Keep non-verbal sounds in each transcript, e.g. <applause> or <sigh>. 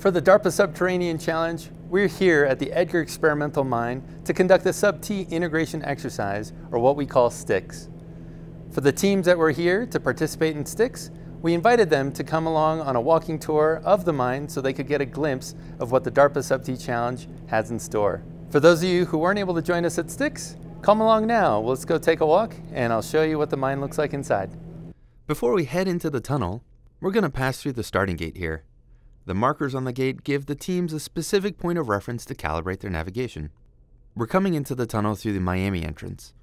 For the DARPA Subterranean Challenge, we're here at the Edgar Experimental Mine to conduct a sub-T integration exercise, or what we call STIX. For the teams that were here to participate in STIX, we invited them to come along on a walking tour of the mine so they could get a glimpse of what the DARPA Sub-T Challenge has in store. For those of you who weren't able to join us at STIX, come along now. Let's go take a walk and I'll show you what the mine looks like inside. Before we head into the tunnel, we're going to pass through the starting gate here. The markers on the gate give the teams a specific point of reference to calibrate their navigation. We're coming into the tunnel through the Miami entrance.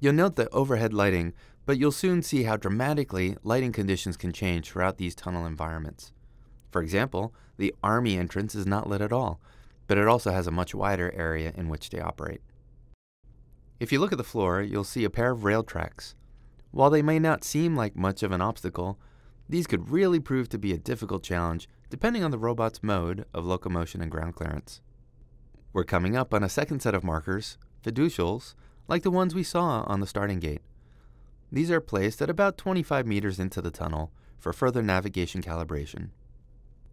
You'll note the overhead lighting, but you'll soon see how dramatically lighting conditions can change throughout these tunnel environments. For example, the Army entrance is not lit at all, but it also has a much wider area in which they operate. If you look at the floor, you'll see a pair of rail tracks. While they may not seem like much of an obstacle, these could really prove to be a difficult challenge depending on the robot's mode of locomotion and ground clearance. We're coming up on a second set of markers, fiducials, like the ones we saw on the starting gate. These are placed at about 25 meters into the tunnel for further navigation calibration.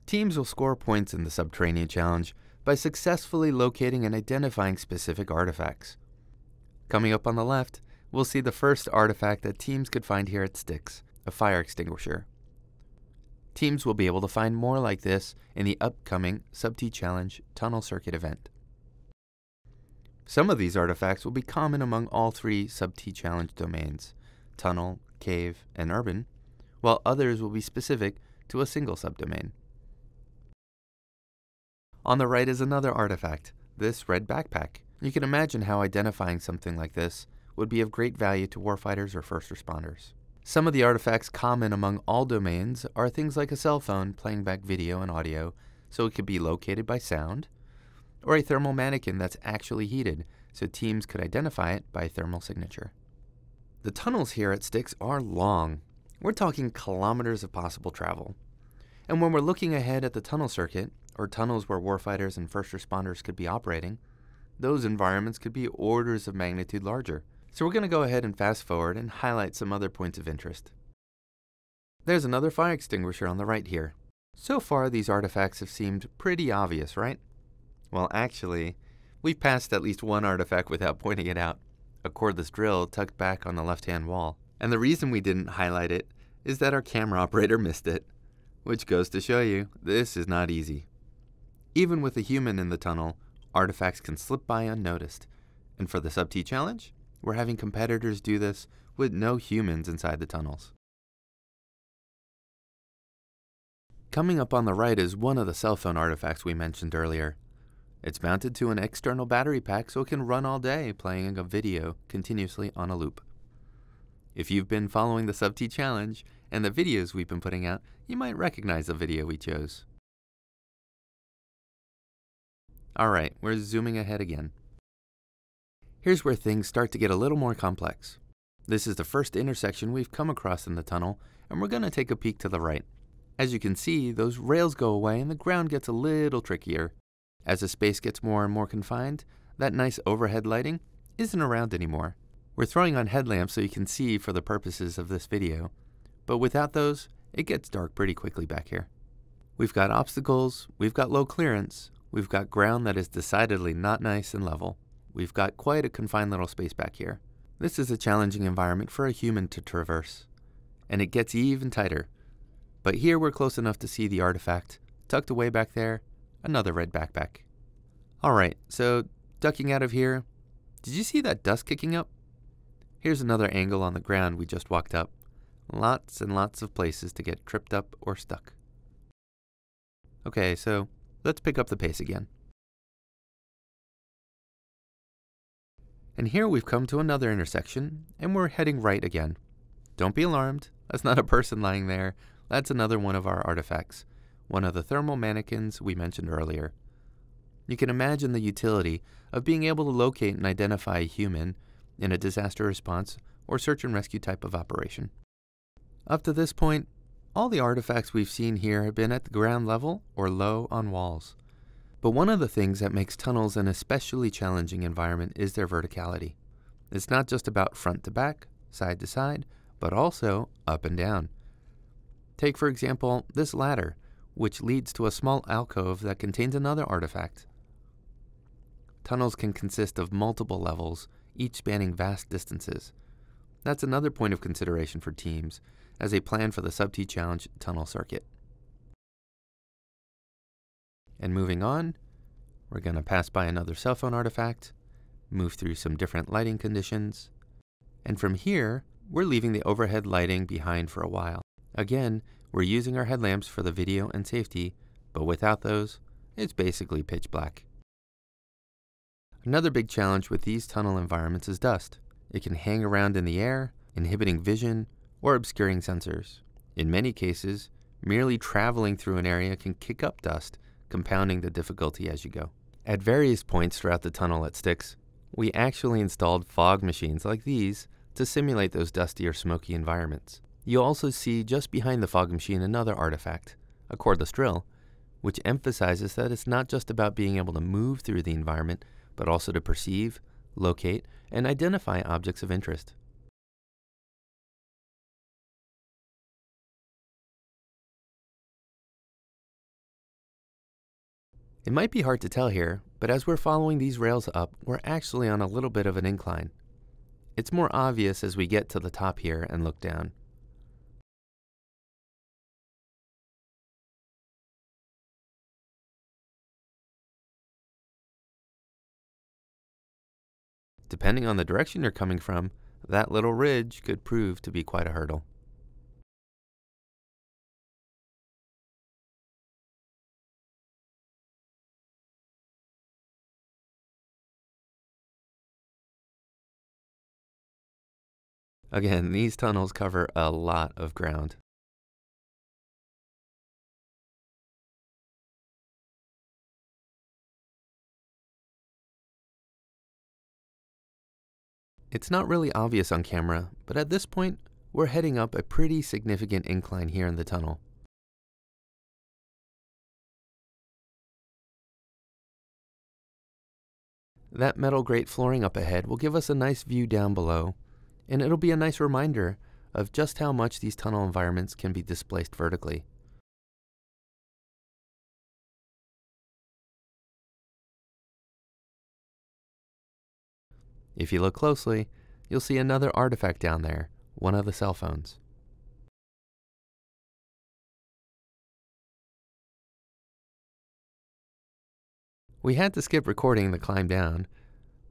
Teams will score points in the Subterranean Challenge by successfully locating and identifying specific artifacts. Coming up on the left, we'll see the first artifact that teams could find here at STIX, a fire extinguisher. Teams will be able to find more like this in the upcoming Sub-T Challenge Tunnel Circuit event. Some of these artifacts will be common among all three Sub-T Challenge domains, tunnel, cave, and urban, while others will be specific to a single subdomain. On the right is another artifact, this red backpack. You can imagine how identifying something like this would be of great value to warfighters or first responders. Some of the artifacts common among all domains are things like a cell phone playing back video and audio so it could be located by sound, or a thermal mannequin that's actually heated so teams could identify it by thermal signature. The tunnels here at STIX are long. We're talking kilometers of possible travel. And when we're looking ahead at the tunnel circuit, or tunnels where warfighters and first responders could be operating, those environments could be orders of magnitude larger. So we're going to go ahead and fast forward and highlight some other points of interest. There's another fire extinguisher on the right here. So far, these artifacts have seemed pretty obvious, right? Well, actually, we've passed at least one artifact without <laughs> pointing it out a cordless drill tucked back on the left hand wall. And the reason we didn't highlight it is that our camera operator <laughs> missed it, which goes to show you this is not easy. Even with a human in the tunnel, artifacts can slip by unnoticed. And for the Sub-T challenge, we're having competitors do this with no humans inside the tunnels. Coming up on the right is one of the cell phone artifacts we mentioned earlier. It's mounted to an external battery pack so it can run all day playing a video continuously on a loop. If you've been following the Sub-T challenge and the videos we've been putting out, you might recognize the video we chose. Alright, we're zooming ahead again. Here's where things start to get a little more complex. This is the first intersection we've come across in the tunnel, and we're going to take a peek to the right. As you can see, those rails go away and the ground gets a little trickier. As the space gets more and more confined, that nice overhead lighting isn't around anymore. We're throwing on headlamps so you can see for the purposes of this video, but without those, it gets dark pretty quickly back here. We've got obstacles, we've got low clearance, We've got ground that is decidedly not nice and level. We've got quite a confined little space back here. This is a challenging environment for a human to traverse, and it gets even tighter. But here we're close enough to see the artifact, tucked away back there, another red backpack. Alright, so ducking out of here, did you see that dust kicking up? Here's another angle on the ground we just walked up. Lots and lots of places to get tripped up or stuck. Okay, so Let's pick up the pace again. And here we've come to another intersection, and we're heading right again. Don't be alarmed, that's not a person lying there, that's another one of our artifacts, one of the thermal mannequins we mentioned earlier. You can imagine the utility of being able to locate and identify a human in a disaster response or search and rescue type of operation. Up to this point, all the artifacts we've seen here have been at the ground level or low on walls. But one of the things that makes tunnels an especially challenging environment is their verticality. It's not just about front to back, side to side, but also up and down. Take, for example, this ladder, which leads to a small alcove that contains another artifact. Tunnels can consist of multiple levels, each spanning vast distances. That's another point of consideration for teams as they plan for the Sub-T Challenge tunnel circuit. And moving on, we're going to pass by another cell phone artifact, move through some different lighting conditions, and from here, we're leaving the overhead lighting behind for a while. Again, we're using our headlamps for the video and safety, but without those, it's basically pitch black. Another big challenge with these tunnel environments is dust. It can hang around in the air, inhibiting vision or obscuring sensors. In many cases, merely traveling through an area can kick up dust, compounding the difficulty as you go. At various points throughout the tunnel at STIX, we actually installed fog machines like these to simulate those dusty or smoky environments. You'll also see just behind the fog machine another artifact, a cordless drill, which emphasizes that it's not just about being able to move through the environment, but also to perceive, locate, and identify objects of interest. It might be hard to tell here, but as we're following these rails up, we're actually on a little bit of an incline. It's more obvious as we get to the top here and look down. Depending on the direction you're coming from, that little ridge could prove to be quite a hurdle. Again, these tunnels cover a lot of ground. It's not really obvious on camera, but at this point, we're heading up a pretty significant incline here in the tunnel. That metal grate flooring up ahead will give us a nice view down below, and it'll be a nice reminder of just how much these tunnel environments can be displaced vertically. If you look closely, you'll see another artifact down there, one of the cell phones. We had to skip recording the climb down,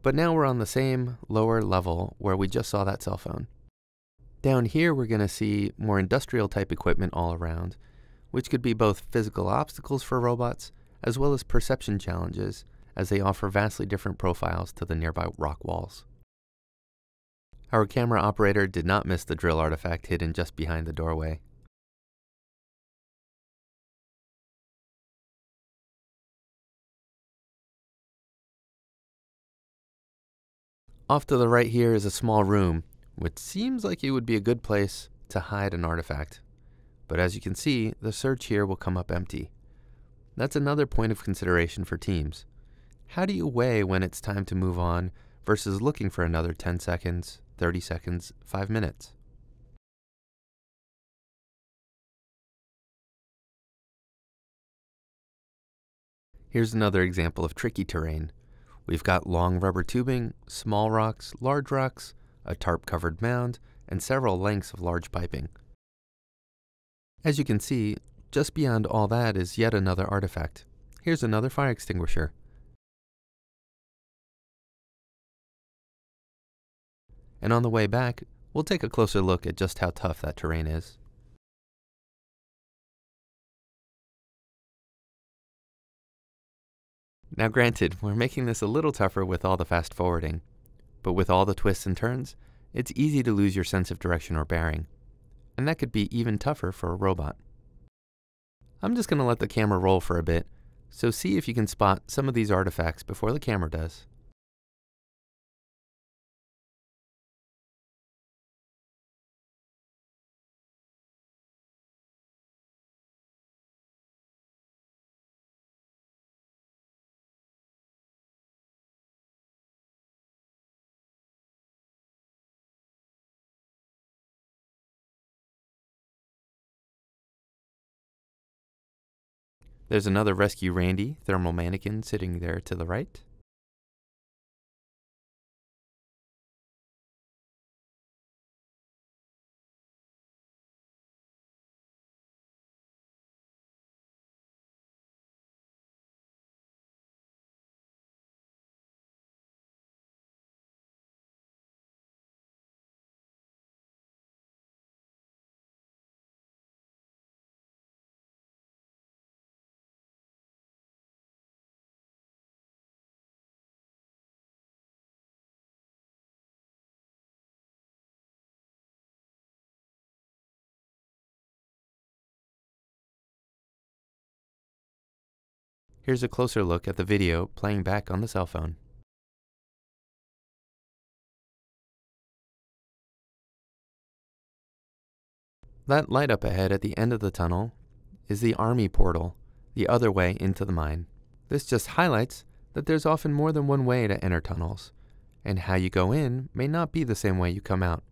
but now we're on the same lower level where we just saw that cell phone. Down here, we're going to see more industrial type equipment all around, which could be both physical obstacles for robots as well as perception challenges, as they offer vastly different profiles to the nearby rock walls. Our camera operator did not miss the drill artifact hidden just behind the doorway. Off to the right here is a small room, which seems like it would be a good place to hide an artifact. But as you can see, the search here will come up empty. That's another point of consideration for teams. How do you weigh when it's time to move on versus looking for another 10 seconds, 30 seconds, 5 minutes? Here's another example of tricky terrain. We've got long rubber tubing, small rocks, large rocks, a tarp covered mound, and several lengths of large piping. As you can see, just beyond all that is yet another artifact. Here's another fire extinguisher. And on the way back, we'll take a closer look at just how tough that terrain is. Now granted, we're making this a little tougher with all the fast forwarding, but with all the twists and turns, it's easy to lose your sense of direction or bearing, and that could be even tougher for a robot. I'm just going to let the camera roll for a bit, so see if you can spot some of these artifacts before the camera does. There's another Rescue Randy thermal mannequin sitting there to the right. Here's a closer look at the video playing back on the cell phone. That light up ahead at the end of the tunnel is the Army portal, the other way into the mine. This just highlights that there's often more than one way to enter tunnels, and how you go in may not be the same way you come out.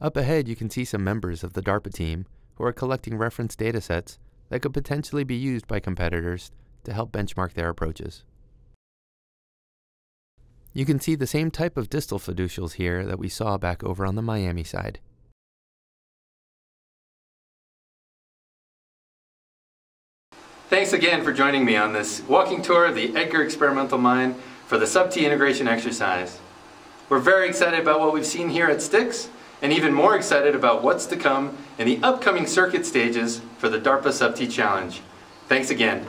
Up ahead, you can see some members of the DARPA team who are collecting reference datasets that could potentially be used by competitors to help benchmark their approaches. You can see the same type of distal fiducials here that we saw back over on the Miami side. Thanks again for joining me on this walking tour of the Edgar Experimental Mine for the sub-T integration exercise. We're very excited about what we've seen here at STIX and even more excited about what's to come in the upcoming circuit stages for the DARPA Sub-T Challenge. Thanks again.